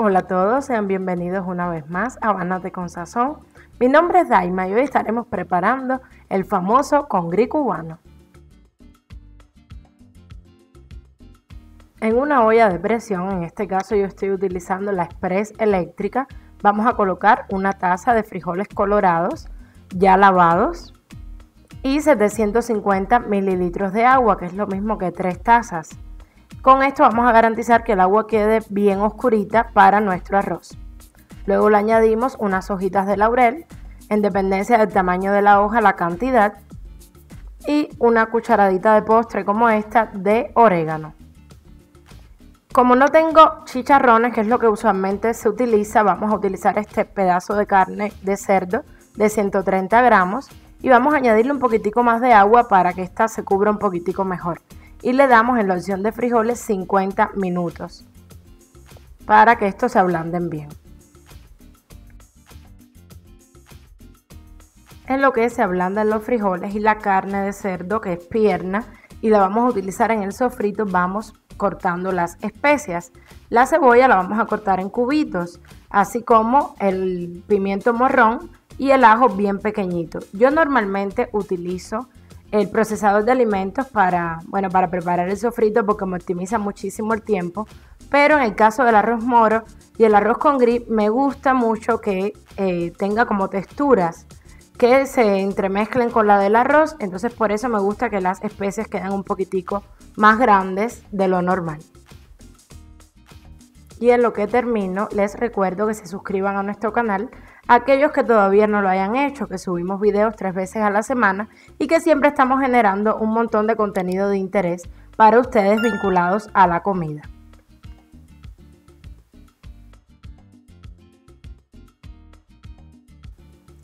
Hola a todos, sean bienvenidos una vez más a Banate con Sazón. Mi nombre es Daima y hoy estaremos preparando el famoso congrí cubano. En una olla de presión, en este caso yo estoy utilizando la Express eléctrica, vamos a colocar una taza de frijoles colorados ya lavados y 750 mililitros de agua, que es lo mismo que tres tazas. Con esto vamos a garantizar que el agua quede bien oscurita para nuestro arroz. Luego le añadimos unas hojitas de laurel, en dependencia del tamaño de la hoja, la cantidad, y una cucharadita de postre como esta de orégano. Como no tengo chicharrones, que es lo que usualmente se utiliza, vamos a utilizar este pedazo de carne de cerdo de 130 gramos y vamos a añadirle un poquitico más de agua para que esta se cubra un poquitico mejor y le damos en la opción de frijoles 50 minutos para que estos se ablanden bien. En lo que se ablandan los frijoles y la carne de cerdo que es pierna y la vamos a utilizar en el sofrito, vamos cortando las especias. La cebolla la vamos a cortar en cubitos, así como el pimiento morrón y el ajo bien pequeñito. Yo normalmente utilizo el procesador de alimentos para, bueno, para preparar el sofrito porque me optimiza muchísimo el tiempo. Pero en el caso del arroz moro y el arroz con gris, me gusta mucho que eh, tenga como texturas que se entremezclen con la del arroz. Entonces por eso me gusta que las especies queden un poquitico más grandes de lo normal. Y en lo que termino, les recuerdo que se suscriban a nuestro canal aquellos que todavía no lo hayan hecho, que subimos videos tres veces a la semana y que siempre estamos generando un montón de contenido de interés para ustedes vinculados a la comida.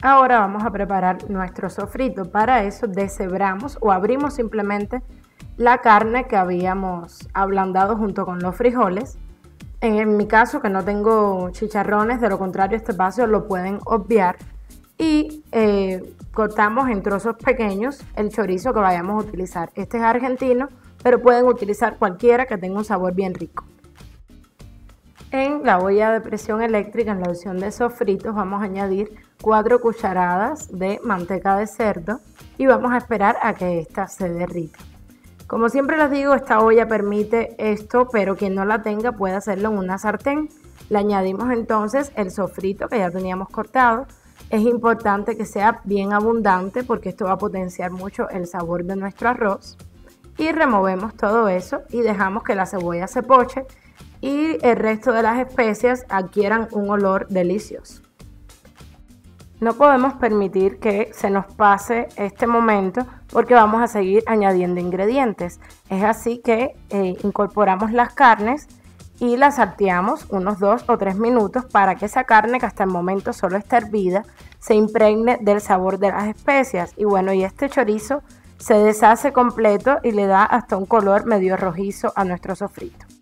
Ahora vamos a preparar nuestro sofrito. Para eso deshebramos o abrimos simplemente la carne que habíamos ablandado junto con los frijoles en mi caso, que no tengo chicharrones, de lo contrario, este paso lo pueden obviar. Y eh, cortamos en trozos pequeños el chorizo que vayamos a utilizar. Este es argentino, pero pueden utilizar cualquiera que tenga un sabor bien rico. En la olla de presión eléctrica, en la opción de sofritos, vamos a añadir 4 cucharadas de manteca de cerdo y vamos a esperar a que esta se derrita. Como siempre les digo, esta olla permite esto, pero quien no la tenga puede hacerlo en una sartén. Le añadimos entonces el sofrito que ya teníamos cortado. Es importante que sea bien abundante porque esto va a potenciar mucho el sabor de nuestro arroz. Y removemos todo eso y dejamos que la cebolla se poche y el resto de las especias adquieran un olor delicioso. No podemos permitir que se nos pase este momento porque vamos a seguir añadiendo ingredientes. Es así que eh, incorporamos las carnes y las salteamos unos 2 o 3 minutos para que esa carne que hasta el momento solo está hervida se impregne del sabor de las especias. Y bueno, y este chorizo se deshace completo y le da hasta un color medio rojizo a nuestro sofrito.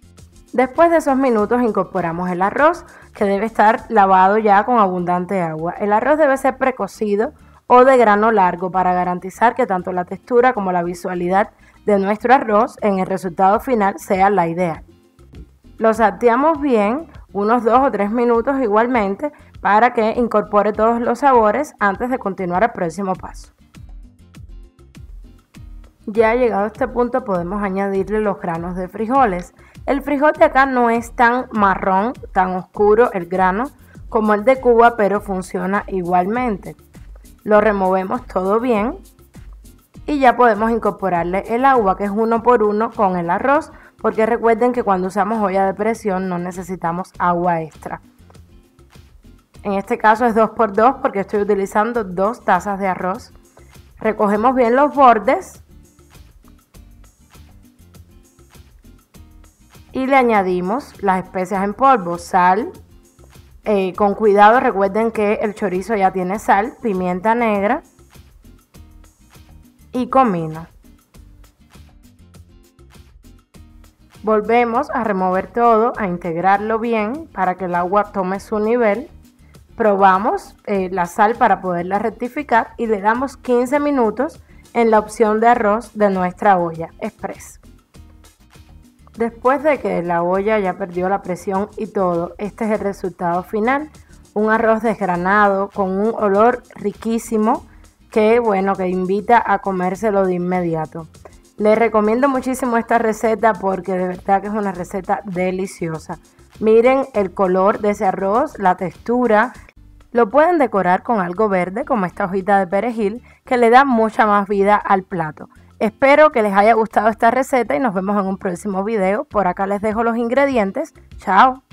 Después de esos minutos incorporamos el arroz que debe estar lavado ya con abundante agua. El arroz debe ser precocido o de grano largo para garantizar que tanto la textura como la visualidad de nuestro arroz en el resultado final sea la ideal. Lo salteamos bien unos 2 o 3 minutos igualmente para que incorpore todos los sabores antes de continuar al próximo paso. Ya llegado a este punto podemos añadirle los granos de frijoles. El frijol de acá no es tan marrón, tan oscuro el grano como el de Cuba, pero funciona igualmente. Lo removemos todo bien y ya podemos incorporarle el agua que es uno por uno con el arroz porque recuerden que cuando usamos olla de presión no necesitamos agua extra. En este caso es 2 por 2 porque estoy utilizando dos tazas de arroz. Recogemos bien los bordes y le añadimos las especias en polvo, sal, eh, con cuidado recuerden que el chorizo ya tiene sal, pimienta negra y comino. Volvemos a remover todo, a integrarlo bien para que el agua tome su nivel. Probamos eh, la sal para poderla rectificar y le damos 15 minutos en la opción de arroz de nuestra olla express. Después de que la olla ya perdió la presión y todo, este es el resultado final. Un arroz desgranado con un olor riquísimo que bueno, que invita a comérselo de inmediato. Les recomiendo muchísimo esta receta porque de verdad que es una receta deliciosa. Miren el color de ese arroz, la textura. Lo pueden decorar con algo verde como esta hojita de perejil que le da mucha más vida al plato. Espero que les haya gustado esta receta y nos vemos en un próximo video. Por acá les dejo los ingredientes. Chao.